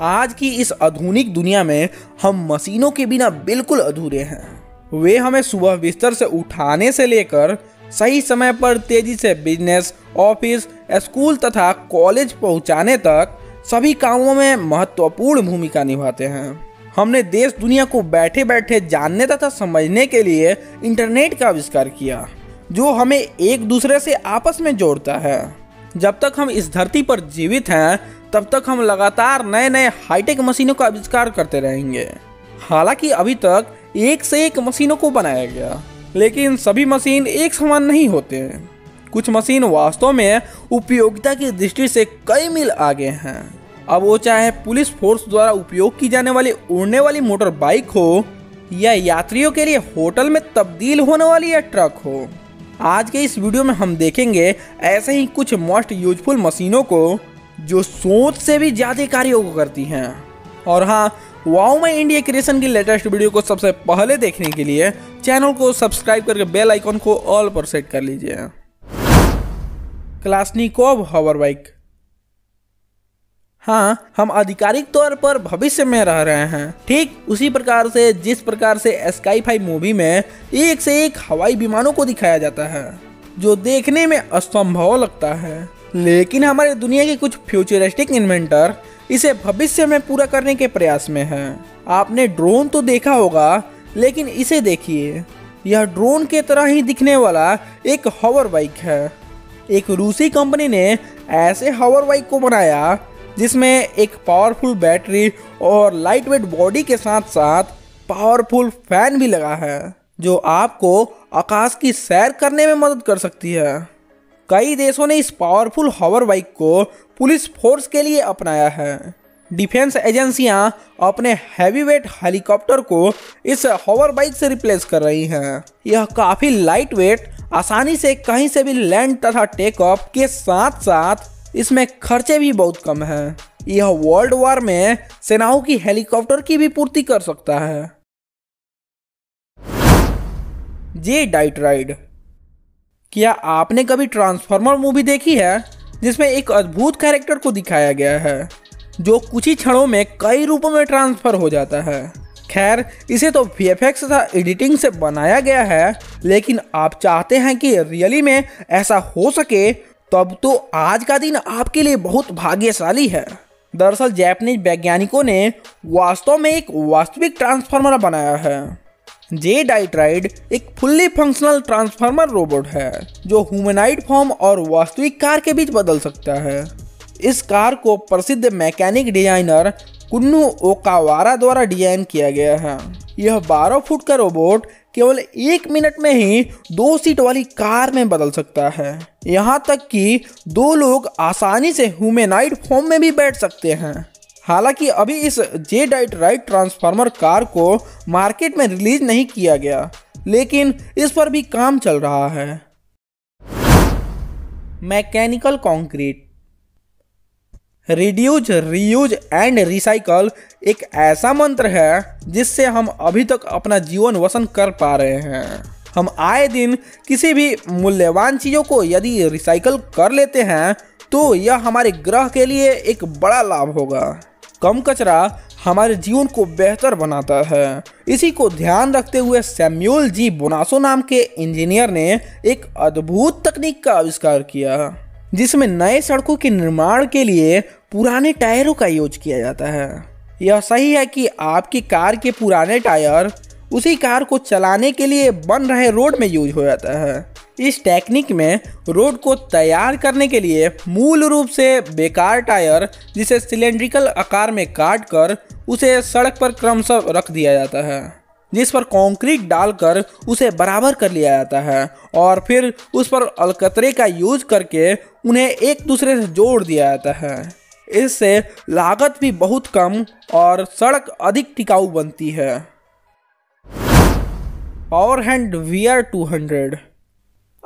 आज की इस आधुनिक दुनिया में हम मशीनों के बिना बिल्कुल अधूरे हैं। वे हमें सुबह बिस्तर से उठाने से लेकर सही समय पर तेज़ी से बिज़नेस, ऑफ़िस, स्कूल तथा कॉलेज पहुँचाने तक सभी कामों में महत्वपूर्ण भूमिका निभाते हैं। हमने देश, दुनिया को बैठे बैठे जानने तथा समझने के लिए इंटरनेट का आविष्कार किया, जो हमें एक दूसरे से आपस में जोड़ता है। जब तक हम इस धरती पर जीवित हैं तब तक हम लगातार नए नए हाईटेक मशीनों का आविष्कार करते रहेंगे। हालाँकि अभी तक एक से एक मशीनों को बनाया गया, लेकिन सभी मशीन एक समान नहीं होते कुछ मशीन वास्तव में उपयोगिता की दृष्टि से कई मील आगे हैं। अब वो चाहे पुलिस फोर्स द्वारा उपयोग की जाने वाली उड़ने वाली मोटर बाइक हो, या यात्रियों के लिए होटल में तब्दील होने वाली या ट्रक हो। आज के इस वीडियो में हम देखेंगे ऐसे ही कुछ मोस्ट यूजफुल मशीनों को जो सोच से भी ज़्यादा कार्यों को करती हैं। और हाँ वाओ माई इंडिया क्रिएशन की लेटेस्ट वीडियो को सबसे पहले देखने के लिए चैनल को सब्सक्राइब करके बेल आइकन को ऑल पर सेट कर लीजिए। क्लासनिकोव हॉवर बाइक हाँ हम आधिकारिक तौर पर भविष्य में रह रहे हैं। ठीक उसी प्रकार से, जिस प्रकार से स्काई फाइव मूवी में एक से एक हवाई विमानों को दिखाया जाता है, जो देखने में असंभव लगता है। लेकिन हमारे दुनिया के कुछ फ्यूचरिस्टिक इन्वेंटर इसे भविष्य में पूरा करने के प्रयास में हैं। आपने ड्रोन तो देखा होगा, लेकिन इसे देखिए। यह ड्रोन के तरह ही दिखने वाला एक हॉवर बाइक है। एक रूसी कंपनी ने ऐसे हॉवर बाइक को बनाया, जिसमें एक पावरफुल बैटरी और लाइट वेट बॉडी के साथ साथ पावरफुल फ़ैन भी लगा है, जो आपको आकाश की सैर करने में मदद कर सकती है। कई देशों ने इस पावरफुल हॉवर बाइक को पुलिस फोर्स के लिए अपनाया है। डिफेंस एजेंसियाँ अपने हैवी वेट हेलीकॉप्टर को इस हॉवर बाइक से रिप्लेस कर रही हैं। यह काफ़ी लाइट वेट आसानी से कहीं से भी लैंड तथा टेक ऑफ़ के साथ साथ इसमें खर्चे भी बहुत कम हैं। यह वर्ल्ड वॉर में सेनाओं की हेलीकॉप्टर की भी पूर्ति कर सकता है। जे डाइट राइड क्या आपने कभी ट्रांसफॉर्मर मूवी देखी है? जिसमें एक अद्भुत कैरेक्टर को दिखाया गया है, जो कुछ ही क्षणों में कई रूपों में ट्रांसफ़र हो जाता है। खैर, इसे तो वी एफ़ तथा एडिटिंग से बनाया गया है, लेकिन आप चाहते हैं कि रियली में ऐसा हो सके, तब तो आज का दिन आपके लिए बहुत भाग्यशाली है। दरअसल जैपनीज वैज्ञानिकों ने वास्तव में एक वास्तविक ट्रांसफार्मर बनाया है। जे डाइट्राइड एक फुल्ली फंक्शनल ट्रांसफार्मर रोबोट है, जो ह्यूमनाइड फॉर्म और वास्तविक कार के बीच बदल सकता है। इस कार को प्रसिद्ध मैकेनिक डिज़ाइनर कुन्नू ओकावारा द्वारा डिज़ाइन किया गया है। यह 12 फुट का रोबोट केवल एक मिनट में ही दो सीट वाली कार में बदल सकता है। यहाँ तक कि दो लोग आसानी से ह्यूमेनाइड फॉर्म में भी बैठ सकते हैं। हालाँकि अभी इस जे डाइट राइट ट्रांसफार्मर कार को मार्केट में रिलीज़ नहीं किया गया, लेकिन इस पर भी काम चल रहा है। Mechanical concrete reduce reuse and recycle एक ऐसा मंत्र है जिससे हम अभी तक अपना जीवन वसन कर पा रहे हैं। हम आए दिन किसी भी मूल्यवान चीज़ों को यदि रिसाइकल कर लेते हैं तो यह हमारे ग्रह के लिए एक बड़ा लाभ होगा। कम कचरा हमारे जीवन को बेहतर बनाता है। इसी को ध्यान रखते हुए सैम्यूल जी बोनासो नाम के इंजीनियर ने एक अद्भुत तकनीक का आविष्कार किया, जिसमें नए सड़कों के निर्माण के लिए पुराने टायरों का यूज़ किया जाता है। यह सही है कि आपकी कार के पुराने टायर उसी कार को चलाने के लिए बन रहे रोड में यूज़ हो जाता है। इस टेक्निक में रोड को तैयार करने के लिए मूल रूप से बेकार टायर, जिसे सिलेंड्रिकल आकार में काट कर उसे सड़क पर क्रमशः रख दिया जाता है, जिस पर कंक्रीट डालकर उसे बराबर कर लिया जाता है और फिर उस पर अलकतरे का यूज़ करके उन्हें एक दूसरे से जोड़ दिया जाता है। इससे लागत भी बहुत कम और सड़क अधिक टिकाऊ बनती है। Power hand V R two hundred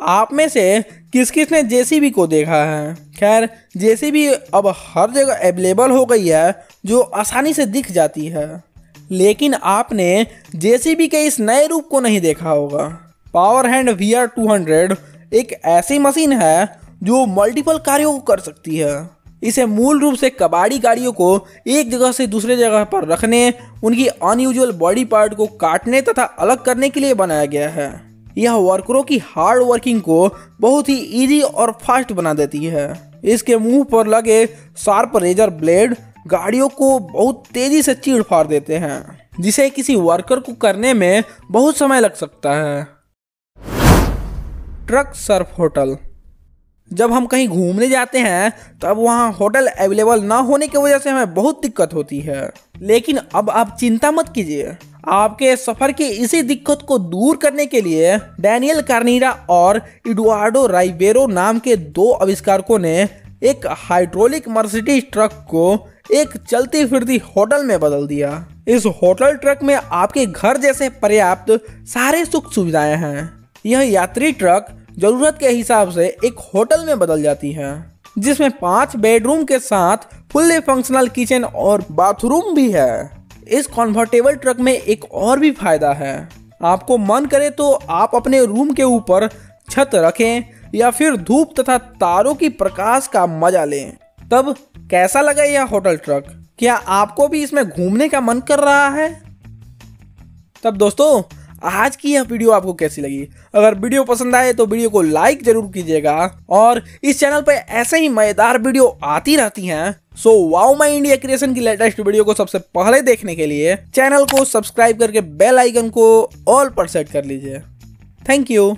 आप में से किस किस ने जेसीबी को देखा है? खैर जेसीबी अब हर जगह अवेलेबल हो गई है, जो आसानी से दिख जाती है। लेकिन आपने जेसीबी के इस नए रूप को नहीं देखा होगा। Power hand V R two hundred एक ऐसी मशीन है, जो मल्टीपल कार्यों को कर सकती है। इसे मूल रूप से कबाड़ी गाड़ियों को एक जगह से दूसरे जगह पर रखने, उनकी अनयूजुअल बॉडी पार्ट को काटने तथा अलग करने के लिए बनाया गया है। यह वर्करों की हार्ड वर्किंग को बहुत ही इजी और फास्ट बना देती है। इसके मुँह पर लगे शार्प रेजर ब्लेड गाड़ियों को बहुत तेज़ी से चीड़ फाड़ देते हैं, जिसे किसी वर्कर को करने में बहुत समय लग सकता है। ट्रक सर्फ होटल जब हम कहीं घूमने जाते हैं, तब वहाँ होटल अवेलेबल ना होने की वजह से हमें बहुत दिक्कत होती है। लेकिन अब आप चिंता मत कीजिए। आपके सफ़र की इसी दिक्कत को दूर करने के लिए डैनियल कार्नीरा और इडुआर्डो राइबेरो नाम के दो आविष्कारकों ने एक हाइड्रोलिक मर्सिडीज ट्रक को एक चलती फिरती होटल में बदल दिया। इस होटल ट्रक में आपके घर जैसे पर्याप्त सारे सुख सुविधाएँ हैं। यह यात्री ट्रक ज़रूरत के हिसाब से एक होटल में बदल जाती है, जिसमें पाँच बेडरूम के साथ फुल्ली फंक्शनल किचन और बाथरूम भी है। इस कंफर्टेबल ट्रक में एक और भी फ़ायदा है। आपको मन करे तो आप अपने रूम के ऊपर छत रखें या फिर धूप तथा तारों की प्रकाश का मज़ा लें। तब कैसा लगा यह होटल ट्रक क्या आपको भी इसमें घूमने का मन कर रहा है? तब दोस्तों आज की यह वीडियो आपको कैसी लगी? अगर वीडियो पसंद आए तो वीडियो को लाइक ज़रूर कीजिएगा और इस चैनल पर ऐसे ही मज़ेदार वीडियो आती रहती हैं। So wow my India creation की लेटेस्ट वीडियो को सबसे पहले देखने के लिए चैनल को सब्सक्राइब करके बेल आइकन को ऑल पर सेट कर लीजिए। Thank you